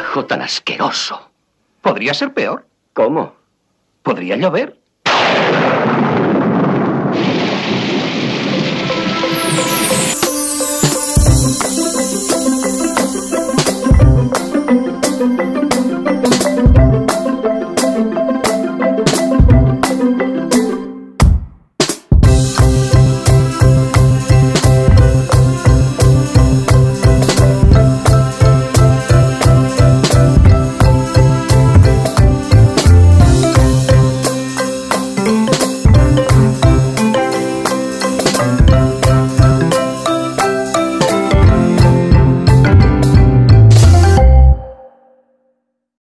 trabajo tan asqueroso. Podría ser peor. ¿Cómo? Podría llover.